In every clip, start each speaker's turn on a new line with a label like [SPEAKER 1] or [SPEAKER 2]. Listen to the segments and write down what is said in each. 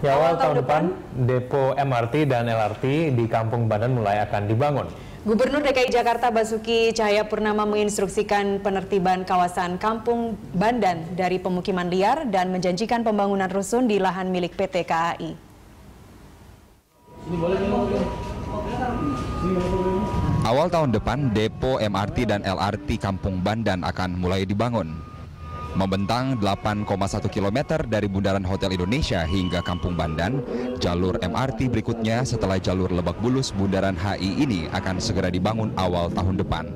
[SPEAKER 1] Ya, awal tahun depan, depo MRT dan LRT di Kampung Bandan mulai akan dibangun.
[SPEAKER 2] Gubernur DKI Jakarta Basuki Cahayapurnama menginstruksikan penertiban kawasan Kampung Bandan dari pemukiman liar dan menjanjikan pembangunan rusun di lahan milik PT KAI.
[SPEAKER 3] Awal tahun depan, depo MRT dan LRT Kampung Bandan akan mulai dibangun. Membentang 8,1 km dari Bundaran Hotel Indonesia hingga Kampung Bandan, jalur MRT berikutnya setelah jalur Lebak Bulus Bundaran HI ini akan segera dibangun awal tahun depan.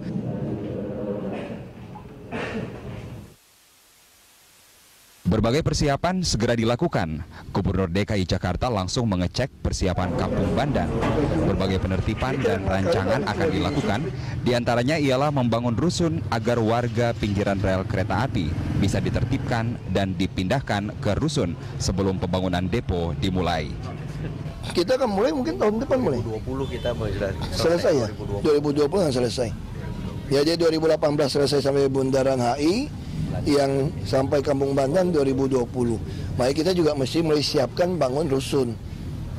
[SPEAKER 3] Berbagai persiapan segera dilakukan. Gubernur DKI Jakarta langsung mengecek persiapan Kampung Bandan. Berbagai penertiban dan rancangan akan dilakukan. Di antaranya ialah membangun rusun agar warga pinggiran rel kereta api bisa ditertibkan dan dipindahkan ke rusun sebelum pembangunan depo dimulai.
[SPEAKER 4] Kita akan mulai mungkin tahun depan mulai.
[SPEAKER 5] 2020 kita selesai,
[SPEAKER 4] selesai ya? 2020 kan selesai. Ya jadi 2018 selesai sampai Bundaran HI, yang sampai Kampung Bandan 2020. Maka kita juga mesti mulai siapkan bangun rusun.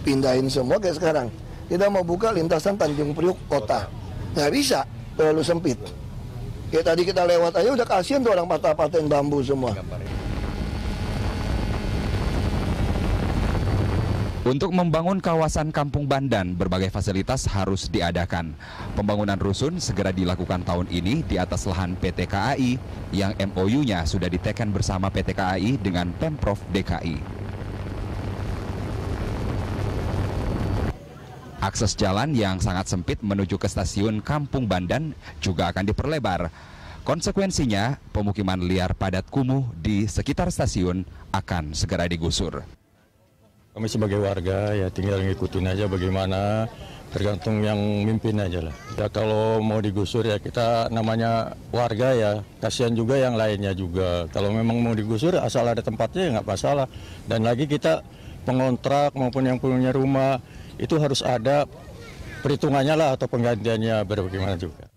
[SPEAKER 4] Pindahin semua kayak sekarang. Kita mau buka lintasan Tanjung Priuk kota. Nggak bisa, terlalu sempit. Kayak tadi kita lewat aja udah kasihan tuh orang patah-patahin bambu semua.
[SPEAKER 3] Untuk membangun kawasan Kampung Bandan, berbagai fasilitas harus diadakan. Pembangunan rusun segera dilakukan tahun ini di atas lahan PT KAI yang MOU-nya sudah ditekan bersama PT KAI dengan Pemprov DKI. Akses jalan yang sangat sempit menuju ke stasiun Kampung Bandan juga akan diperlebar. Konsekuensinya, pemukiman liar padat kumuh di sekitar stasiun akan segera digusur.
[SPEAKER 6] Kami sebagai warga ya tinggal ngikutin aja bagaimana tergantung yang mimpin aja lah. Ya kalau mau digusur ya kita namanya warga ya kasihan juga yang lainnya juga. Kalau memang mau digusur asal ada tempatnya ya nggak masalah. Dan lagi kita pengontrak maupun yang punya rumah itu harus ada perhitungannya lah atau penggantiannya bagaimana juga.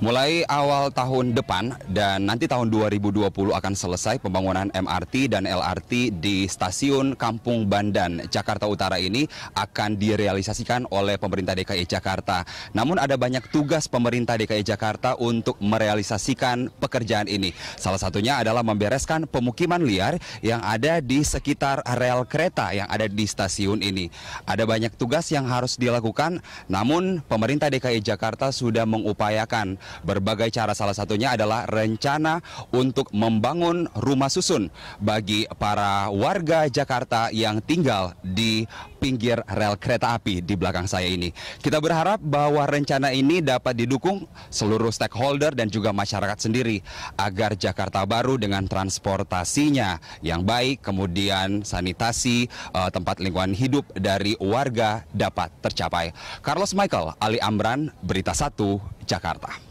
[SPEAKER 3] Mulai awal tahun depan dan nanti tahun 2020 akan selesai pembangunan MRT dan LRT di stasiun Kampung Bandan, Jakarta Utara ini akan direalisasikan oleh pemerintah DKI Jakarta. Namun ada banyak tugas pemerintah DKI Jakarta untuk merealisasikan pekerjaan ini. Salah satunya adalah membereskan pemukiman liar yang ada di sekitar rel kereta yang ada di stasiun ini. Ada banyak tugas yang harus dilakukan, namun pemerintah DKI Jakarta sudah mengupayakan Berbagai cara salah satunya adalah rencana untuk membangun rumah susun bagi para warga Jakarta yang tinggal di pinggir rel kereta api di belakang saya ini. Kita berharap bahwa rencana ini dapat didukung seluruh stakeholder dan juga masyarakat sendiri agar Jakarta baru dengan transportasinya yang baik, kemudian sanitasi, uh, tempat lingkungan hidup dari warga dapat tercapai. Carlos Michael, Ali Amran, Berita 1, Jakarta.